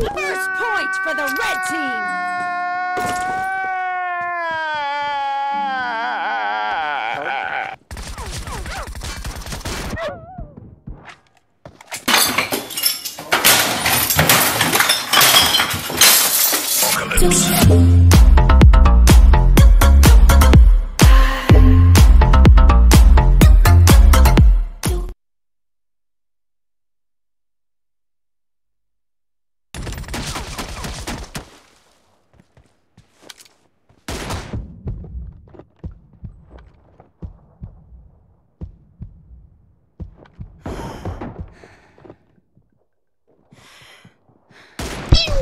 First point for the red team.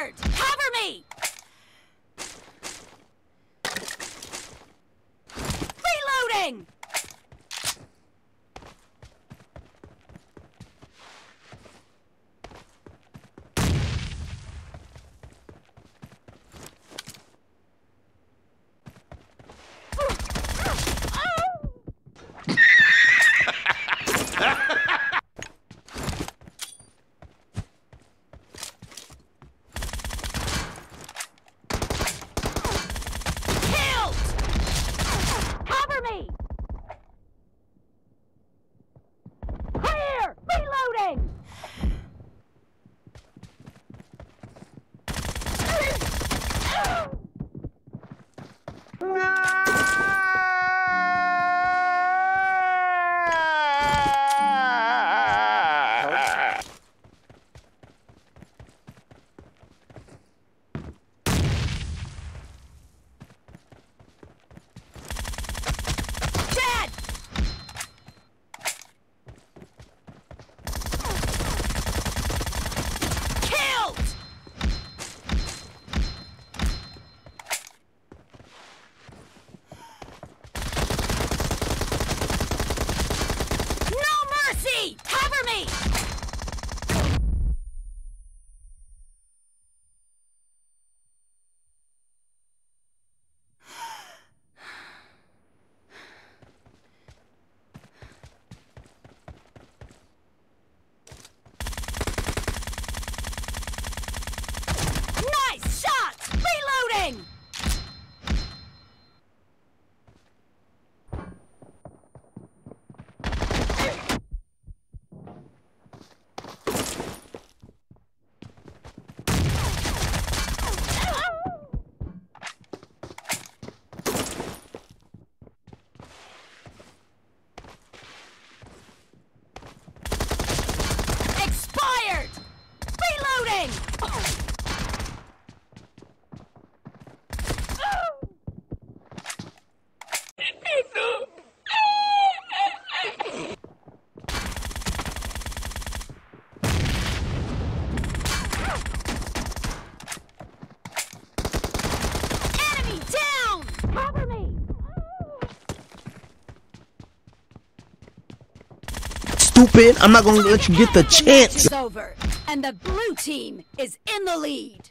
Cover me! Stupid! I'm not gonna let you get the chance. It's over, and the blue team is in the lead.